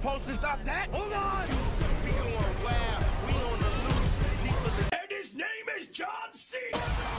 supposed to stop that? Hold on! We going wild. We on the loose. People And his name is John Cena.